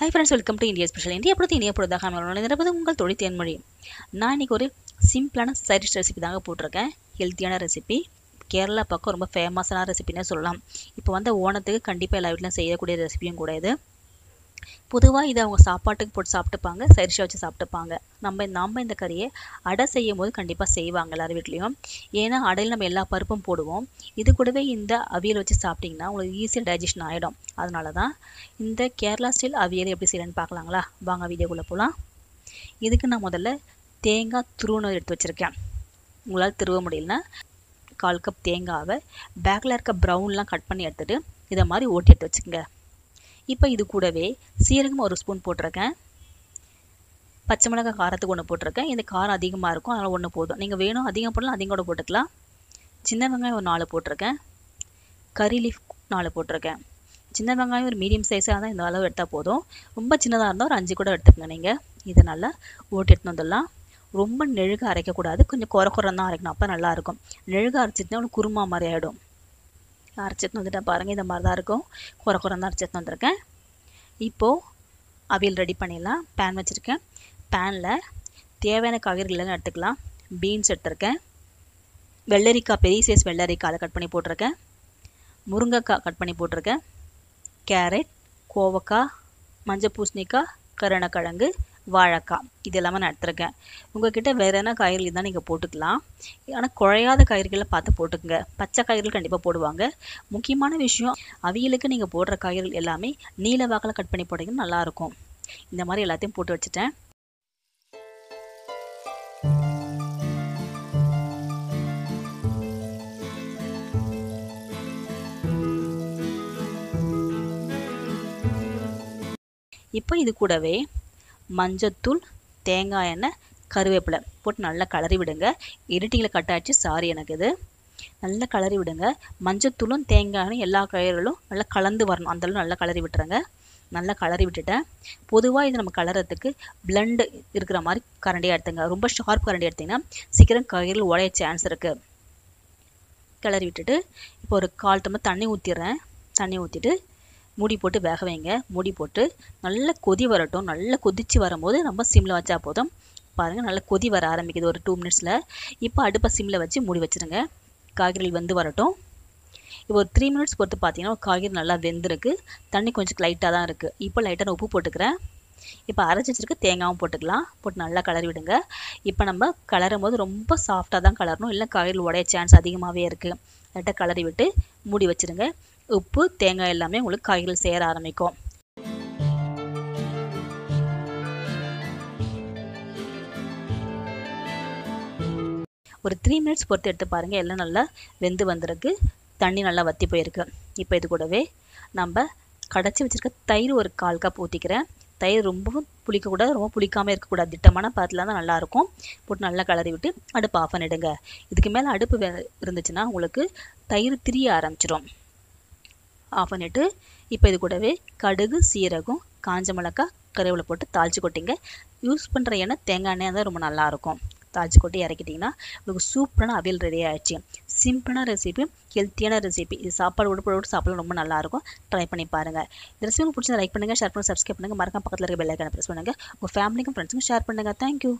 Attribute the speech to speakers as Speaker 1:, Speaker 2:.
Speaker 1: Hi friends welcome to India special India பொறுத்து India பொறுத்தாக நிரப்பது உங்கள் தொழில் தேன்மொழி. நான் இன்றைக்கி ஒரு சிம்பிளான சைடிஷ் ரெசிபி தாங்க போட்டிருக்கேன். ஹெல்த்தியான ரெசிபி கேரளா பக்கம் ரொம்ப ஃபேமஸான ரெசிபின்னே சொல்லலாம். இப்போ வந்து ஓணத்துக்கு கண்டிப்பாக எல்லா வீட்டிலும் செய்யக்கூடிய ரெசிபியும் கூட இது. பொதுவாக இதை அவங்க சாப்பாட்டுக்கு போட்டு சாப்பிட்டுப்பாங்க சரிசாக வச்சு சாப்பிட்டுப்பாங்க. நம்ம நம்ம இந்த கறியை அடை செய்யும் போது கண்டிப்பாக செய்வாங்க எல்லார் வீட்லேயும். ஏன்னா அடையில் நம்ம எல்லா பருப்பும் போடுவோம். இது கூடவே இந்த அவியல் வச்சு சாப்பிட்டிங்கன்னா உங்களுக்கு ஈஸியாக டைஜஷன் ஆகிடும் அதனால தான் இந்த கேரளா ஸ்டைல் அவியல் எப்படி செய்யலான்னு பார்க்கலாங்களா? வாங்க வீடியோக்குள்ளே போகலாம் இதுக்கு நான் முதல்ல தேங்காய் துருவனை எடுத்து வச்சுருக்கேன். உங்களால் திருவ முடியலன்னா கால் கப் தேங்காவை பேக்கில் இருக்க ப்ரௌன்லாம் கட் பண்ணி எடுத்துகிட்டு இதை மாதிரி ஓட்டி எடுத்து வச்சுக்கோங்க. இப்போ இது கூடவே சீரகம் ஒரு ஸ்பூன் போட்டிருக்கேன். பச்சை மிளகாய் காரத்துக்கு ஒன்று போட்டிருக்கேன். இந்த காரம் அதிகமாக இருக்கும். அதனால் ஒன்று போதும். நீங்கள் வேணும் அதிகம் போடலாம் அதிகம் கூட போட்டுக்கலாம். சின்ன வெங்காயம் ஒரு நாலு போட்டிருக்கேன். கறி லீஃப் நாலு போட்டிருக்கேன். சின்ன வெங்காயம் ஒரு மீடியம் சைஸாக தான் இந்த அளவு எடுத்தால் போதும். ரொம்ப சின்னதாக இருந்தால் ஒரு அஞ்சு கூட எடுத்துக்கங்க நீங்கள் இதை நல்லா ஓட்டி எடுத்துன்னு வந்துடலாம். ரொம்ப நெழுக அரைக்கக்கூடாது. கொஞ்சம் குறை குறம் தான் அரைக்கணும். அப்போ நல்லாயிருக்கும் நெழுக அரைச்சிட்டுனா ஒன்று குருமா மாதிரி ஆகிடும் அரைச்சிட்டு வந்துட்டேன் பாருங்கள் இந்த மாதிரி தான் இருக்கும். குறை குறை தான் அரைச்சிட்டு வந்திருக்கேன். இப்போது அவியல் ரெடி பண்ணிடலாம். பேன் வச்சுருக்கேன். பேனில் தேவையான காய்கறிகள்லாம் எடுத்துக்கலாம். பீன்ஸ் எடுத்திருக்கேன். வெள்ளரிக்காய் பெரிய சைஸ் வெள்ளரிக்காய் அதை கட் பண்ணி போட்டிருக்கேன். முருங்கைக்காய் கட் பண்ணி போட்டிருக்கேன். கேரட் கோவக்காய் மஞ்சள் பூசணிக்காய் கருணக்கிழங்கு வாழைக்காய். இது எல்லாமே நான் எடுத்துருக்கேன். உங்ககிட்ட வேறு என்ன காய்கறி தான் நீங்கள் போட்டுக்கலாம். ஆனால் குழையாத காய்கறிகளை பார்த்து போட்டுக்கோங்க. பச்சை காய்கறிகள் கண்டிப்பாக போடுவாங்க. முக்கியமான விஷயம் அவியலுக்கு நீங்கள் போடுற காய்கறிகள் எல்லாமே நீல வாக்கில் கட் பண்ணி போட்டிங்கன்னா நல்லாயிருக்கும் இந்த மாதிரி எல்லாத்தையும் போட்டு வச்சுட்டேன். இப்போ இது கூடவே மஞ்சத்தூள் தேங்காய் எண்ணெய் கருவேப்பிலை போட்டு நல்லா கலரி விடுங்க. எடிட்டிங்கில் கட் ஆச்சு. சாரி எனக்கு இது. நல்லா கலரி விடுங்க. மஞ்சத்தூளும் தேங்காய் எல்லா கயிறுகளும் நல்லா கலந்து வரணும். அந்தளவு நல்லா கலரி விட்டுருங்க. நல்லா கலரி விட்டுட்டேன். பொதுவாக இது நம்ம கலரத்துக்கு பிளண்டு இருக்கிற மாதிரி கரண்டியாக எடுத்துங்க. ரொம்ப ஷார்ப் கரண்டி எடுத்திங்கன்னா சீக்கிரம் கயிறில் உடைய சான்ஸ் இருக்குது கிளறி விட்டுட்டு இப்போ ஒரு கால் டம்ளர் தண்ணி ஊற்றிடுறேன் தண்ணி ஊற்றிட்டு மூடி போட்டு வேக வைங்க. மூடி போட்டு நல்லா கொதி வரட்டும். நல்லா கொதித்து வரும்போது நம்ம சிம்மில் வச்சா போதும். பாருங்கள் நல்லா கொதி வர ஆரம்பிக்குது. ஒரு டூ மினிட்ஸில் இப்போ அடுப்பை சிம்மில் வச்சு மூடி வச்சுருங்க. காய்கறிகள் வெந்து வரட்டும். இப்போ ஒரு த்ரீ மினிட்ஸ் பொறுத்து பார்த்தீங்கன்னா காய்கறி நல்லா வெந்திருக்கு. தண்ணி கொஞ்சம் லைட்டாக தான் இருக்குது இப்போ லைட்டாக நான் உப்பு போட்டுக்கிறேன். இப்போ அரைச்சி வச்சிருக்க தேங்காவும் போட்டுக்கலாம். போட்டு நல்லா கலரி விடுங்க. இப்போ நம்ம கலரும் போது ரொம்ப சாஃப்டாக தான் கலரணும். இல்லை காய்கறி உடைய சான்ஸ் அதிகமாகவே இருக்குது லைட்டாக கலரி விட்டு மூடி வச்சுருங்க. உப்பு தேங்காய் எல்லாமே உங்களுக்கு காய்கறிகள் சேர ஆரம்பிக்கும். ஒரு த்ரீ மினிட்ஸ் பொறுத்து எடுத்து பாருங்கள் எல்லாம் நல்லா வெந்து வந்திருக்கு. தண்ணி நல்லா வற்றி போயிருக்கு. இப்போ இது கூடவே நம்ம கடைச்சி வச்சுருக்க தயிர் ஒரு கால் கப் ஊற்றிக்கிறேன் தயிர் ரொம்பவும் புளிக்கக்கூடாது ரொம்ப புளிக்காமல் இருக்கக்கூடாது. திட்டமான பாத்தில் தான் நல்லாயிருக்கும் போட்டு நல்லா கலரி விட்டு அடுப்பு ஆஃப் பண்ணிடுங்க. இதுக்கு மேலே அடுப்பு இருந்துச்சுன்னா உங்களுக்கு தயிர் திரிய ஆரம்பிச்சிடும் ஆஃப் பண்ணிவிட்டு இப்போ இது கூடவே கடுகு சீரகம் காஞ்ச மிளகாய் கருவேப்பிலை போட்டு தாளித்து கொட்டிங்க. யூஸ் பண்ணுற எண்ணெய் தேங்காய் எண்ணெய் தான் ரொம்ப நல்லாயிருக்கும் தாளிச்சு கொட்டி இறக்கிட்டிங்கன்னா உங்களுக்கு சூப்பரான அவியல் ரெடி ஆகிடுச்சு சிம்பிளான ரெசிபி ஹெல்த்தியான ரெசிபி இது சாப்பாடு உடுப்போடு சாப்பிட ரொம்ப நல்லாயிருக்கும் ட்ரை பண்ணி பாருங்கள் இந்த ரெசிபி உங்களுக்கு பிடிச்சதை லைக் பண்ணுங்கள் ஷேர் பண்ணுங்கள் சப்ஸ்கிரைப் பண்ணுங்கள் மறக்காம பக்கத்தில் இருக்க பெல்லைக்கான ப்ரெஸ் பண்ணுங்கள் உங்கள் ஃபேமிலிக்கும் ஃப்ரெண்ட்ஸுக்கும் ஷேர் பண்ணுங்கள் தேங்க்யூ